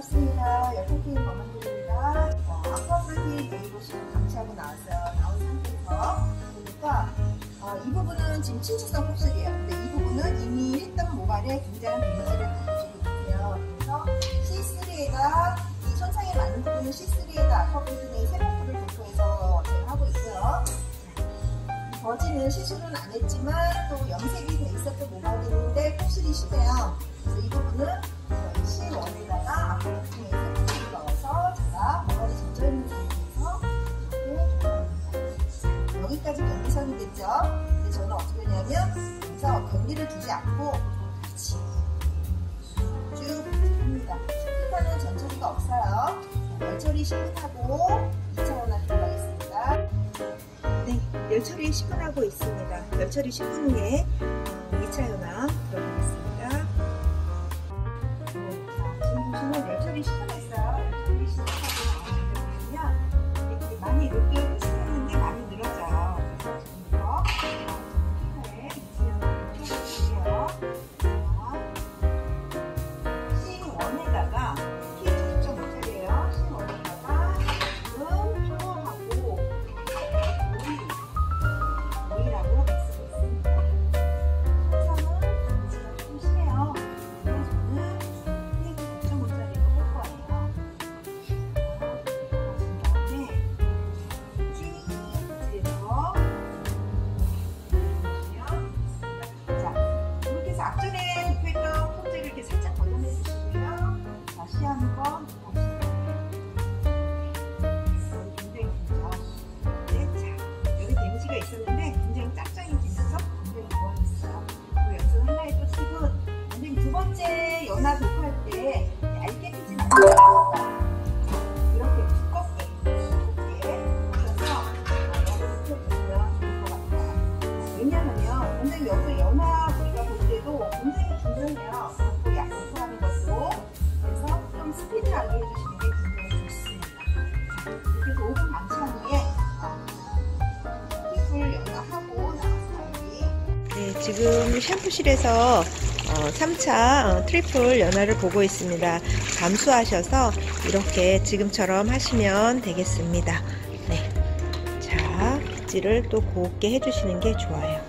반갑습니다. 열혈팀 범원들입니다. 어, 아쿠아프로틴 네이버시를 감시하고 나왔어요. 나온 상태에서 보니까 어, 이 부분은 지금 친축성 곱슬이에요. 근데 이 부분은 이미 1등 모발에 굉장한 데미지를 가지고 있고요. 그래서 C3에다 이 손상이 많은 부분은 C3에다 아쿠아프로틴의 세포풀을 도포해서 제거하고 있고요. 버지는 시술은 안 했지만 또 염색이 돼 있었던 모발이 있는데 곱슬이 심해요. 그래서 이 부분은 C1에다가 아쿠아프로틴의 세포풀을 넣어서 제가 모발이 젖어 있는 상태에서 이렇게 여기까지 경계선이 됐죠. 근데 저는 어떻게 하냐면 여기서 경계를 두지 않고 같이 쭉 합니다. 필터는 전처리가 없어요. 열처리 10분하고 2차 연화 들어가겠습니다. 네, 열처리 10분 하고 있습니다. 열처리 10분 후에 2차 연화 들어가겠습니다. 네, 자, 지금 열처리 10분 했어요. 열 지금 샴푸실에서 어, 3차 어, triple 연화를 보고 있습니다. 감수하셔서 이렇게 지금처럼 하시면 되겠습니다. 네. 자, 빗질을 또 곱게 해주시는 게 좋아요.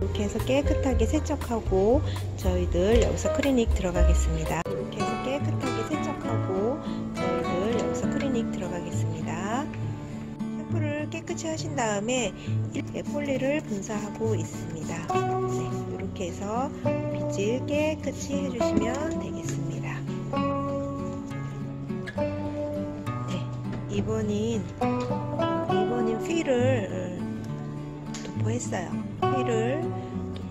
이렇게 해서 깨끗하게 세척하고 저희들 여기서 클리닉 들어가겠습니다. 샴푸를 깨끗이 하신 다음에 폴리를 분사하고 있습니다. 네, 이렇게 해서 빗질 깨끗이 해주시면 되겠습니다. 네, 이번인 이번인 휠을 도포했어요. 휠을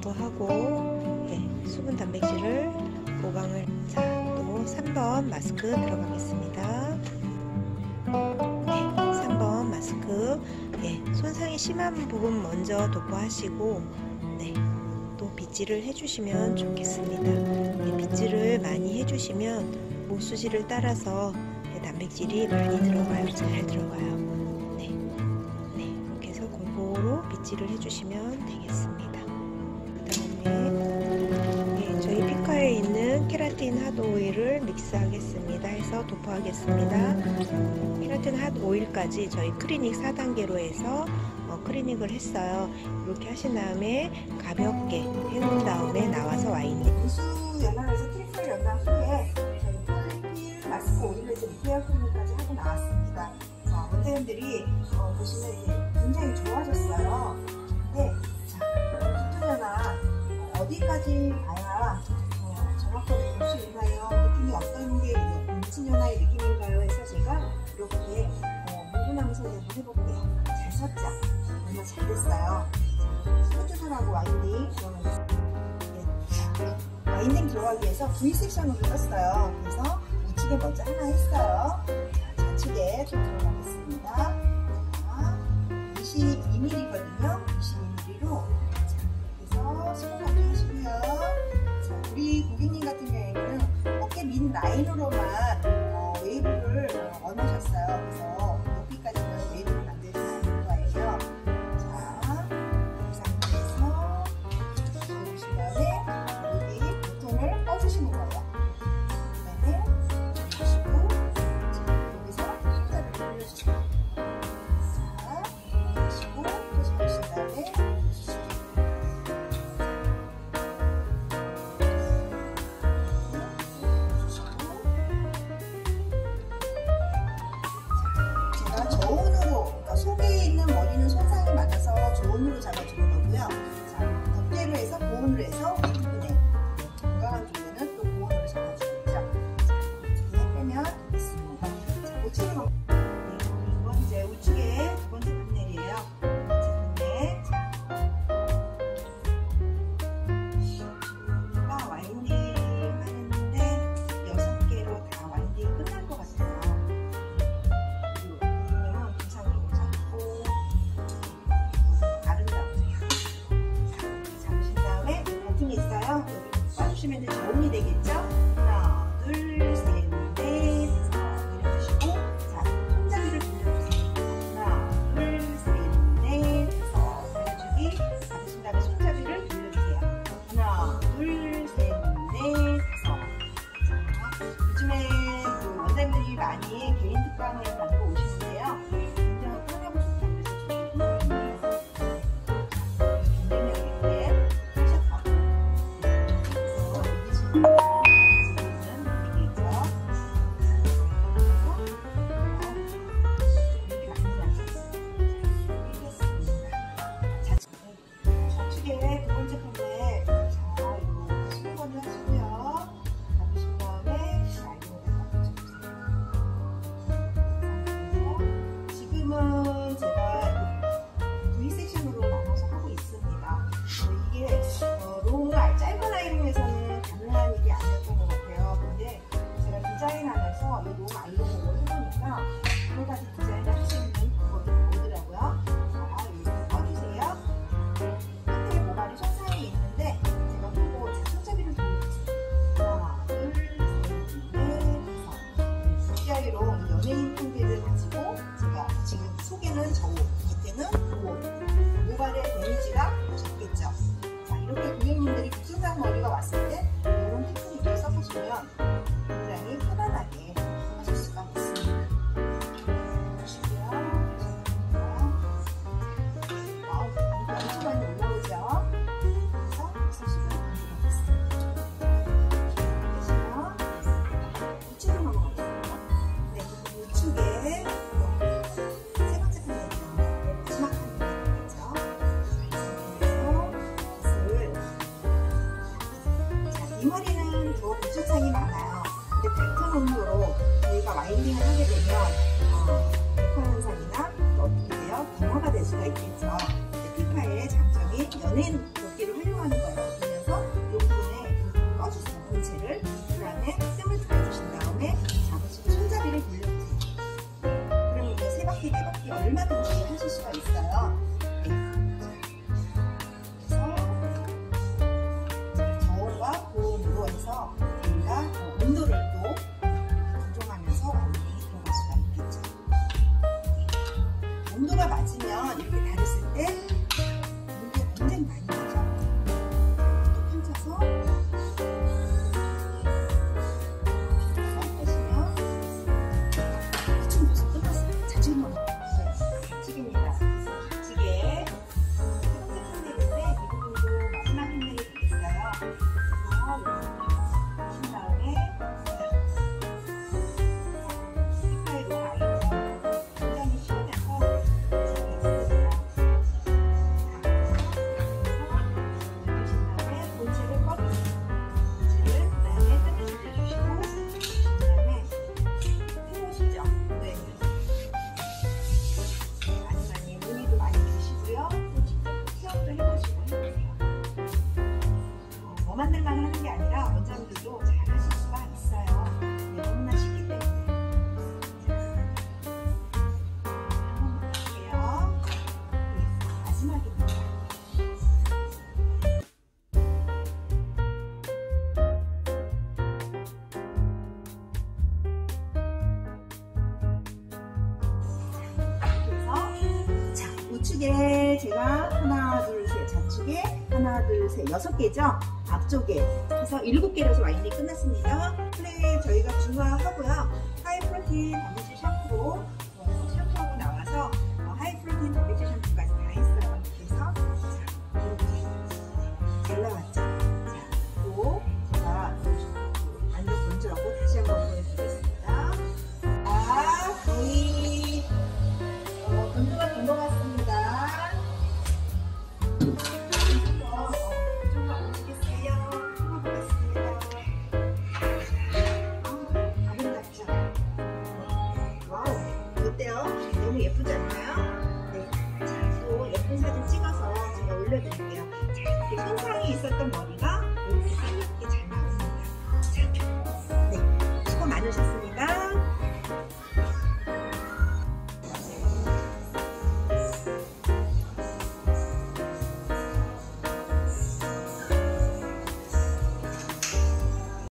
도포하고 네, 수분 단백질을 보강을 자, 또 3번 마스크 들어가겠습니다. 네, 3번 마스크 네, 손상이 심한 부분 먼저 도포하시고 네, 또 빗질을 해주시면 좋겠습니다. 네, 빗질을 많이 해주시면 모수지를 따라서 네, 단백질이 많이 들어가요. 잘 들어가요. 네, 네, 이렇게 해서 골고루 빗질을 해주시면 되겠습니다. 케라틴 핫 오일을 믹스하겠습니다. 해서 도포하겠습니다. 케라틴 hot oil까지 저희 클리닉 4단계로 해서 어, 클리닉을 했어요. 이렇게 하신 다음에 가볍게 해놓은 다음에 나와서 winding. 우수 연화에서 triple 연화 후에 저희 폴리필 마스크 오일을 좀 repair 클리닉까지 하고 나왔습니다. 자, 원장님들이 어, 보시면 이게 굉장히 좋아졌어요. 근데 자, 뒷토 연화 어디까지 어떤 게 미친 연화의 느낌인가요? 해서 제가 이렇게 어, 물구나무서 한번 해볼게요. 잘 섰죠? 정말 잘 됐어요. 자, 스포츠선하고 와인딩 자, 와인딩 들어가기 위해서 V 섹션으로 떴어요. 그래서 우측에 먼저 하나 했어요. 자, 좌측에 좀 들어가겠습니다. 자, 22mm거든요. 22mm로 자, 그래서 수분 확인하시고요. 자, 우리 고객님 같은 경우에는 어깨 밑 라인으로만 어, 웨이브를 어, 원하셨어요. 이 머리는 더 고추장이 많아요. 근데 같은 온도로 저희가 와인딩을 하게 되면 어, 백화현상이나 또 어떻게 돼요? 방어가 될 수가 있겠죠. 피파의 장점이 연인 도끼를 활용하는 거예요. 그래서 이 부분에 꺼주세요. 본체를. 그 다음에 뜸을 들어주신 다음에 잡으시고 손잡이를 돌려주세요 그러면 이세 바퀴, 네 바퀴 얼마든지 온도가 맞으면 이렇게 닫았을 때 이제 6개죠? 앞쪽에. 그래서 7개로 해서 와인이 끝났습니다. 플레이 저희가 중화하고요. 하이 프로틴 단무지 샴푸로 올려드릴게요. 자, 이렇게 끈상에 있었던 머리가